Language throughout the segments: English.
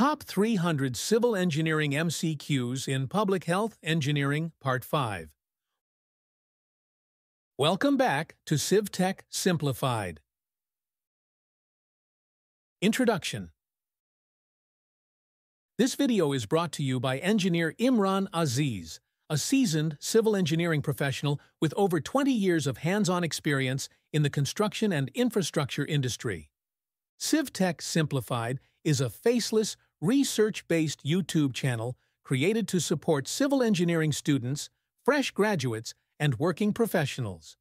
Top 300 Civil Engineering MCQs in Public Health Engineering Part 5. Welcome back to CivTech Simplified. Introduction This video is brought to you by engineer Imran Aziz, a seasoned civil engineering professional with over 20 years of hands-on experience in the construction and infrastructure industry. CivTech Simplified is a faceless, research-based YouTube channel created to support civil engineering students, fresh graduates, and working professionals.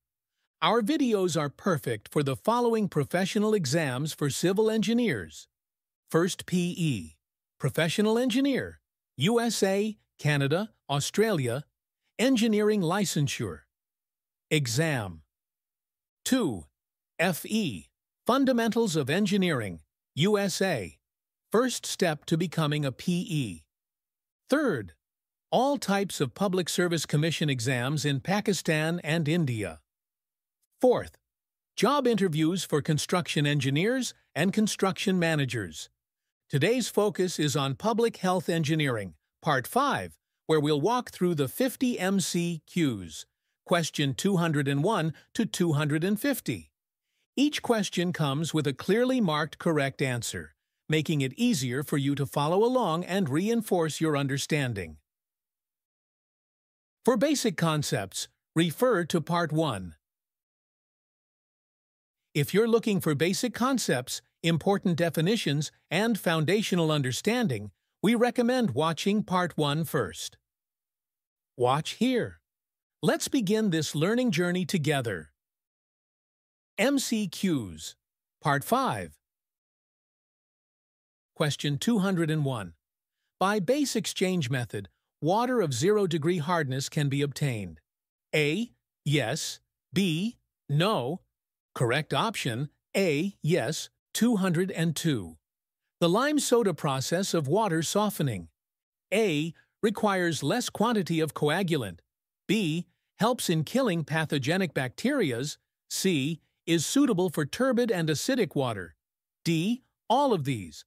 Our videos are perfect for the following professional exams for civil engineers. First PE, Professional Engineer, USA, Canada, Australia, Engineering Licensure. Exam 2. FE, Fundamentals of Engineering, USA. First step to becoming a PE. Third, all types of Public Service Commission exams in Pakistan and India. Fourth, job interviews for construction engineers and construction managers. Today's focus is on Public Health Engineering, Part 5, where we'll walk through the 50 MCQs, question 201 to 250. Each question comes with a clearly marked correct answer making it easier for you to follow along and reinforce your understanding. For basic concepts, refer to Part 1. If you're looking for basic concepts, important definitions, and foundational understanding, we recommend watching Part 1 first. Watch here. Let's begin this learning journey together. MCQs Part 5 Question 201. By base exchange method, water of zero degree hardness can be obtained. A. Yes. B. No. Correct option A. Yes. 202. The lime soda process of water softening. A. Requires less quantity of coagulant. B. Helps in killing pathogenic bacterias. C. Is suitable for turbid and acidic water. D. All of these.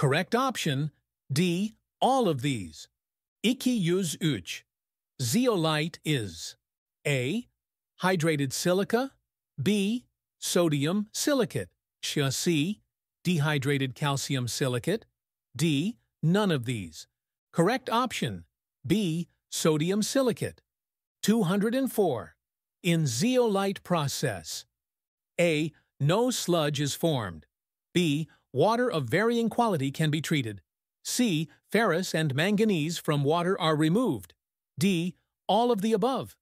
Correct option D. All of these. 203. Zeolite is A. Hydrated silica B. Sodium silicate C. Dehydrated calcium silicate D. None of these. Correct option B. Sodium silicate 204. In zeolite process A. No sludge is formed B. Water of varying quality can be treated. C. Ferrous and manganese from water are removed. D. All of the above.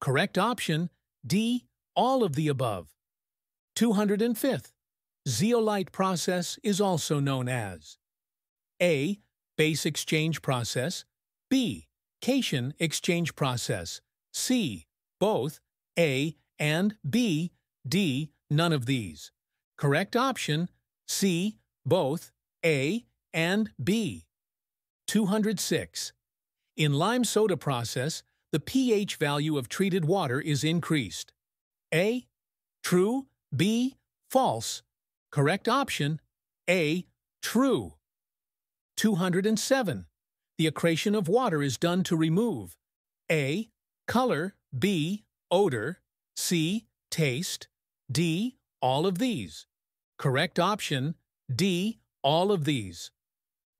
Correct option D. All of the above. 205th. Zeolite process is also known as A. Base exchange process B. Cation exchange process C. Both A and B D. None of these. Correct option C. Both A and B. 206. In lime soda process, the pH value of treated water is increased. A. True. B. False. Correct option A. True. 207. The aeration of water is done to remove A. Color B. Odor C. Taste D. All of these. Correct option D. All of these.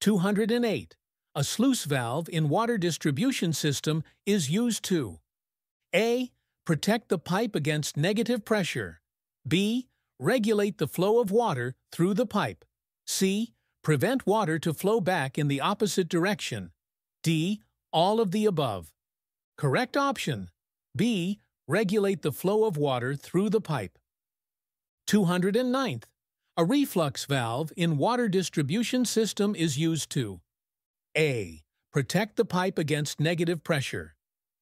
208. A sluice valve in water distribution system is used to A. Protect the pipe against negative pressure. B. Regulate the flow of water through the pipe. C. Prevent water to flow back in the opposite direction. D. All of the above. Correct option B. Regulate the flow of water through the pipe. 209th. A reflux valve in water distribution system is used to A. Protect the pipe against negative pressure.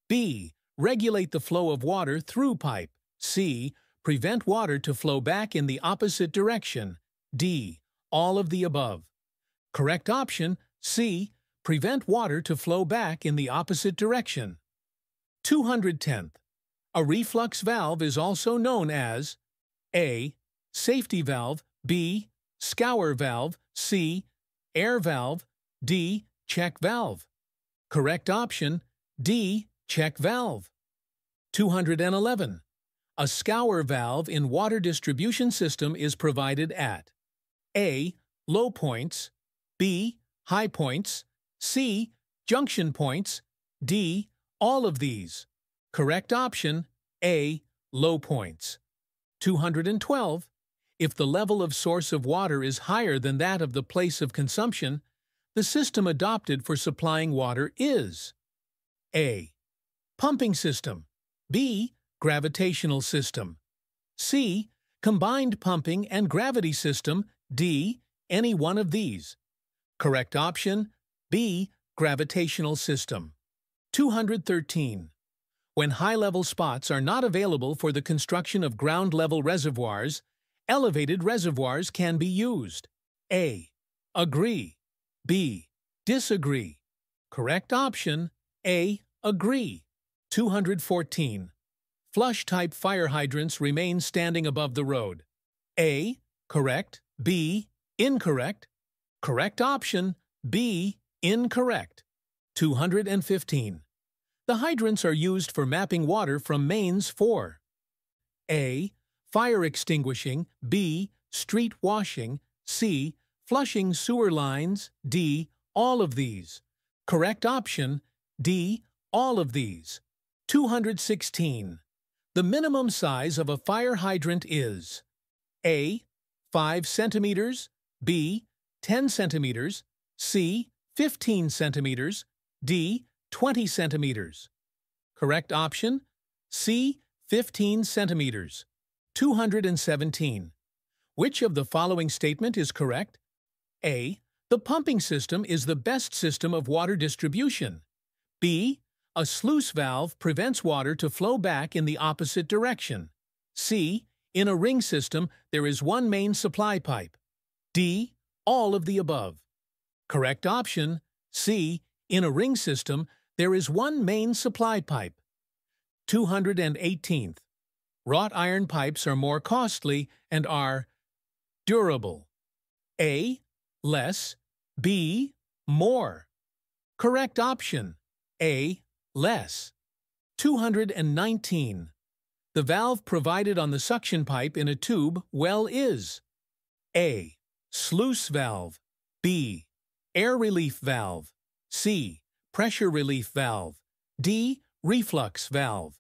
B. Regulate the flow of water through pipe. C. Prevent water to flow back in the opposite direction. D. All of the above. Correct option C. Prevent water to flow back in the opposite direction. 210th. A reflux valve is also known as A. Safety valve B. Scour valve C. Air valve D. Check valve. Correct option D. Check valve. 211. A scour valve in water distribution system is provided at A. Low points B. High points C. Junction points D. All of these. Correct option A. Low points. 212. If the level of source of water is higher than that of the place of consumption, the system adopted for supplying water is A. Pumping system B. Gravitational system C. Combined pumping and gravity system D. Any one of these. Correct option B. Gravitational system. 213. When high-level spots are not available for the construction of ground-level reservoirs, elevated reservoirs can be used. A. Agree. B. Disagree. Correct option A. Agree. 214. Flush-type fire hydrants remain standing above the road. A. Correct. B. Incorrect. Correct option B. Incorrect. 215. The hydrants are used for mapping water from mains for A. Fire extinguishing B. Street washing C. Flushing sewer lines D. All of these. Correct option D. All of these. 216. The minimum size of a fire hydrant is A. 5 centimeters B. 10 centimeters C. 15 centimeters D. 20 centimeters. Correct option C. 15 centimeters. 217. Which of the following statement is correct? A. The pumping system is the best system of water distribution. B. A sluice valve prevents water to flow back in the opposite direction. C. In a ring system, there is one main supply pipe. D. All of the above. Correct option C. In a ring system, there is one main supply pipe. 218th. Wrought iron pipes are more costly and are durable. A. Less. B. More. Correct option A. Less. 219. The valve provided on the suction pipe in a tube well is A. Sluice valve B. Air relief valve C. Pressure relief valve D. Reflux valve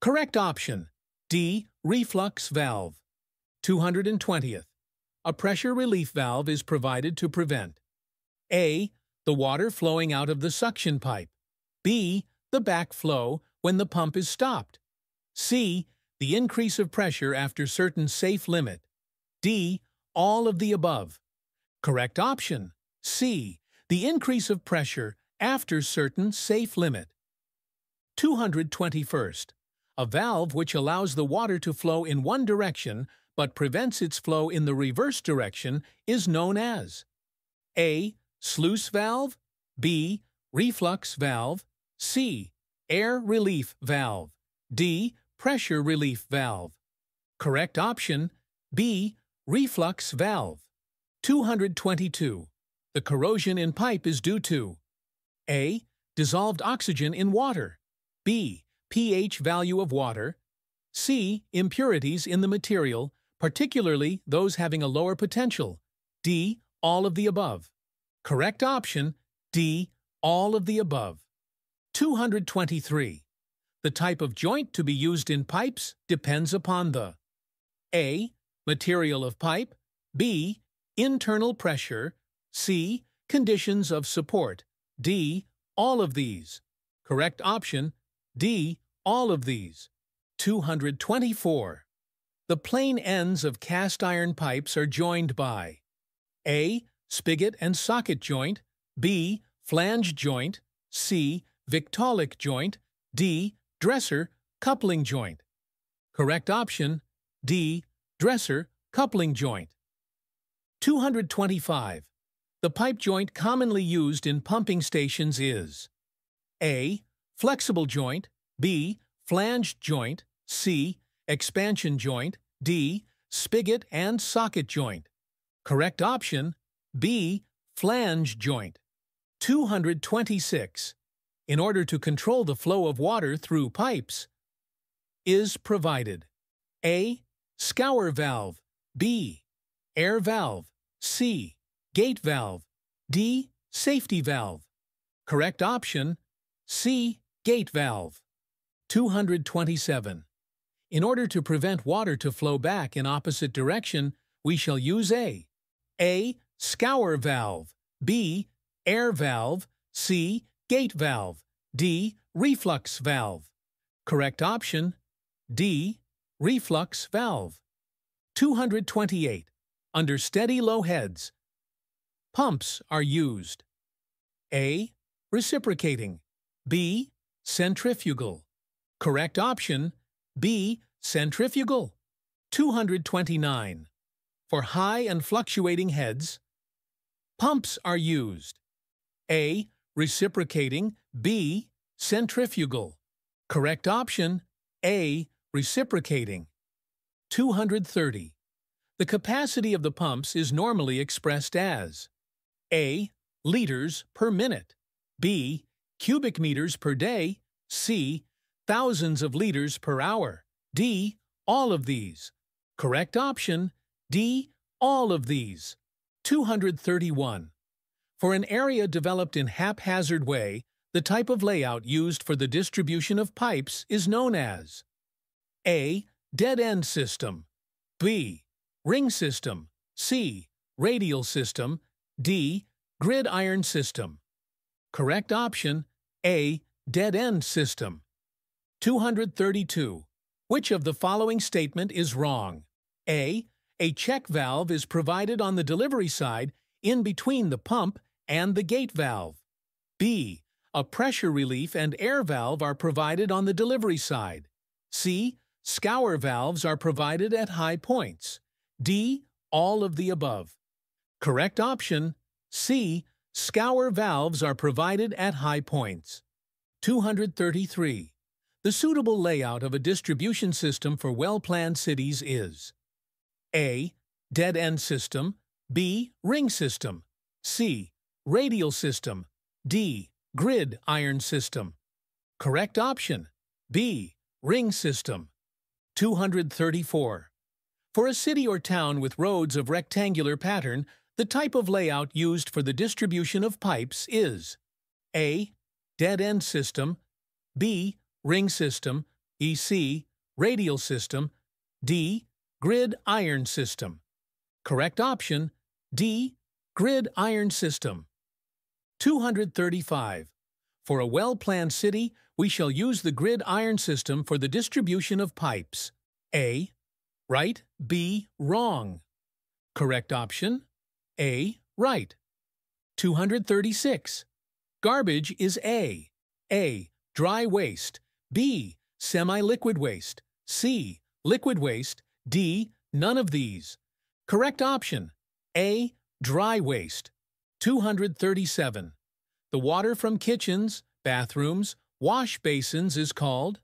Correct option D. Reflux valve 220th. A pressure relief valve is provided to prevent A. The water flowing out of the suction pipe B. The backflow when the pump is stopped C. The increase of pressure after certain safe limit D. All of the above. Correct option C. The increase of pressure after certain safe limit. 221st. A valve which allows the water to flow in one direction but prevents its flow in the reverse direction is known as A. Sluice valve B. Reflux valve C. Air relief valve D. Pressure relief valve. Correct option B. Reflux valve. 222. The corrosion in pipe is due to a. Dissolved oxygen in water. B. pH value of water. C. Impurities in the material, particularly those having a lower potential. D. All of the above. Correct option D. All of the above. 223. The type of joint to be used in pipes depends upon the A. Material of pipe B. Internal pressure C. Conditions of support D. All of these. Correct option D. All of these. 224. The plain ends of cast iron pipes are joined by A. Spigot and socket joint B. Flange joint C. Victaulic joint D. Dresser coupling joint. Correct option D. Dresser coupling joint. 225. The pipe joint commonly used in pumping stations is A. Flexible joint B. Flange joint C. Expansion joint D. Spigot and socket joint. Correct option B. Flange joint. 226. In order to control the flow of water through pipes, is provided. A. Scour valve. B. Air valve. C. Gate valve. D. Safety valve. Correct option C. Gate valve. 227. In order to prevent water to flow back in opposite direction, we shall use A. A. Scour valve. B. Air valve. C. Gate valve. D. Reflux valve. Correct option D. Reflux valve. 228. Under steady low heads, pumps are used. A. Reciprocating. B. Centrifugal. Correct option B. Centrifugal. 229. For high and fluctuating heads, pumps are used. A. Reciprocating. B. Centrifugal. Correct option A. Reciprocating. 230. The capacity of the pumps is normally expressed as A. Liters per minute B. Cubic meters per day C. Thousands of liters per hour D. All of these. Correct option D. All of these. 231. For an area developed in haphazard way, the type of layout used for the distribution of pipes is known as a. Dead-end system. B. Ring system. C. Radial system. D. Gridiron system. Correct option A. Dead-end system. 232. Which of the following statement is wrong? A. A check valve is provided on the delivery side in between the pump and the gate valve. B. A pressure relief and air valve are provided on the delivery side. C. Scour valves are provided at high points. D. All of the above. Correct option C. Scour valves are provided at high points. 233. The suitable layout of a distribution system for well-planned cities is A. Dead-end system B. Ring system C. Radial system D. Grid iron system. Correct option B. Ring system. 234. For a city or town with roads of rectangular pattern, the type of layout used for the distribution of pipes is A. Dead-end system B. Ring system EC. Radial system D. Grid iron system. Correct option D. Grid iron system. 235. For a well-planned city, we shall use the grid iron system for the distribution of pipes. A. Right. B. Wrong. Correct option A. Right. 236. Garbage is A. A. Dry waste. B. Semi-liquid waste. C. Liquid waste. D. None of these. Correct option A. Dry waste. 237. The water from kitchens, bathrooms, wash basins is called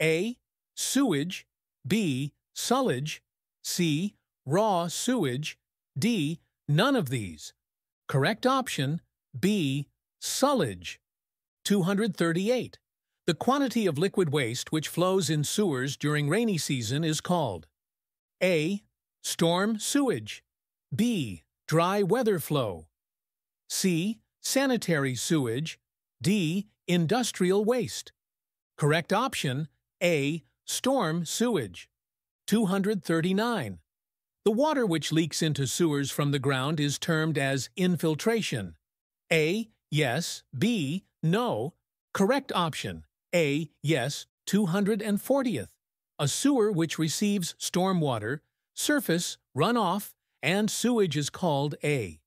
A. Sewage B. Sullage C. Raw sewage D. None of these. Correct option B. Sullage. 238. The quantity of liquid waste which flows in sewers during rainy season is called A. Storm sewage B. Dry weather flow C. Sanitary sewage D. Industrial waste. Correct option A. Storm sewage. 239. The water which leaks into sewers from the ground is termed as infiltration. A. Yes. B. No. Correct option A. Yes. 240th. A sewer which receives storm water, surface, runoff, and sewage is called A.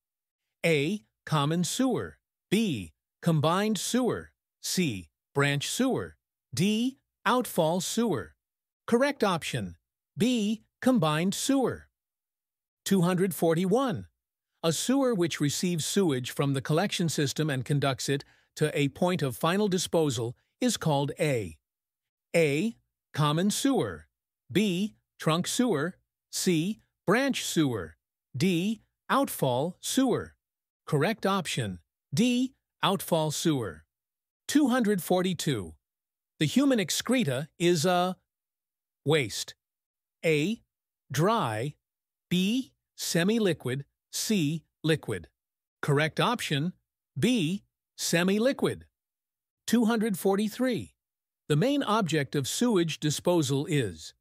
A. Common sewer. B. Combined sewer. C. Branch sewer. D. Outfall sewer. Correct option B. Combined sewer. 241. A sewer which receives sewage from the collection system and conducts it to a point of final disposal is called A. A. Common sewer. B. Trunk sewer. C. Branch sewer. D. Outfall sewer. Correct option D. outfall sewer. 242. The human excreta is a waste. A. Dry. B. Semi-liquid. C. Liquid. Correct option B. Semi-liquid. 243. The main object of sewage disposal is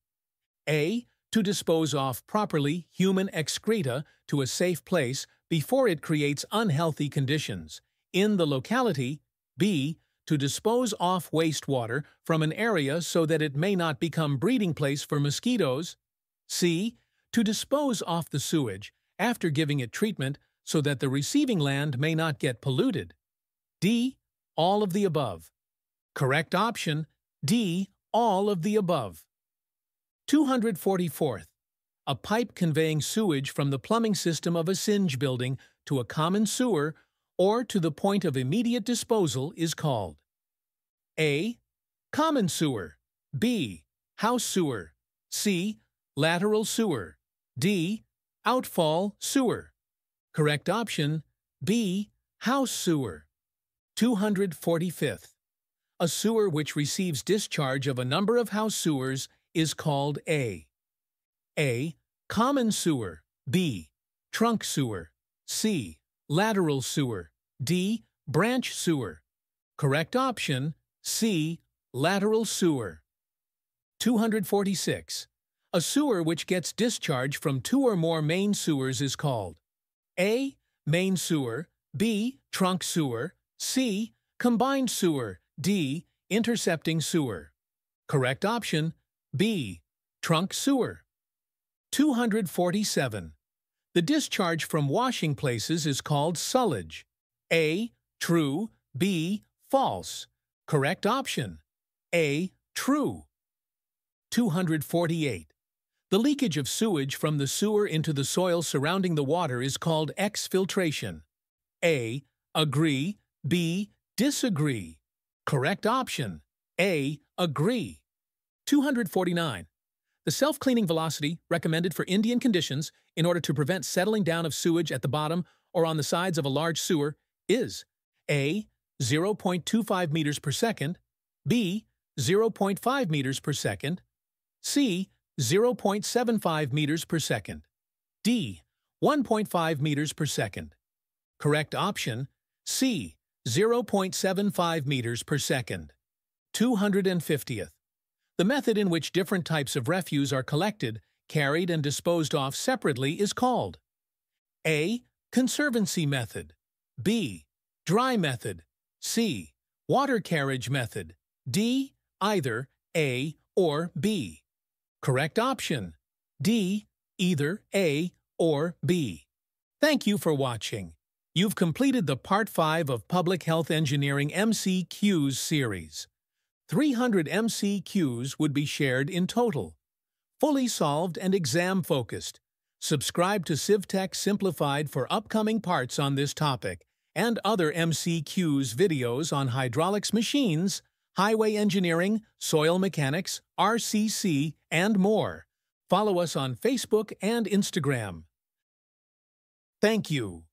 A. To dispose off properly human excreta to a safe place before it creates unhealthy conditions. In the locality, B. To dispose off wastewater from an area so that it may not become breeding place for mosquitoes. C. To dispose off the sewage after giving it treatment so that the receiving land may not get polluted. D. All of the above. Correct option D. All of the above. 244th. A pipe conveying sewage from the plumbing system of a singe building to a common sewer or to the point of immediate disposal is called A. Common sewer B. House sewer C. Lateral sewer D. Outfall sewer Correct option B. House sewer 245th. A sewer which receives discharge of a number of house sewers is called A. A. Common sewer B. Trunk sewer C. Lateral sewer D. Branch sewer Correct option C. Lateral sewer 246. A sewer which gets discharge from two or more main sewers is called A. Main sewer B. Trunk sewer C. Combined sewer D. Intercepting sewer. Correct option B. Trunk sewer. 247. The discharge from washing places is called sullage. A. True. B. False. Correct option A. True. 248. The leakage of sewage from the sewer into the soil surrounding the water is called exfiltration. A. Agree. B. Disagree. Correct option A. Agree. 249. The self-cleaning velocity recommended for Indian conditions in order to prevent settling down of sewage at the bottom or on the sides of a large sewer is A. 0.25 meters per second, B. 0.5 meters per second, C. 0.75 meters per second, D. 1.5 meters per second. Correct option C. 0.75 meters per second. 250th. The method in which different types of refuse are collected, carried, and disposed off separately is called A. Conservancy method B. Dry method C. Water carriage method D. Either A or B. Correct option D. Either A or B. Thank you for watching. You've completed the Part 5 of Public Health Engineering MCQs series. 300 MCQs would be shared in total. Fully solved and exam-focused. Subscribe to CivTech Simplified for upcoming parts on this topic and other MCQs videos on hydraulics machines, highway engineering, soil mechanics, RCC, and more. Follow us on Facebook and Instagram. Thank you.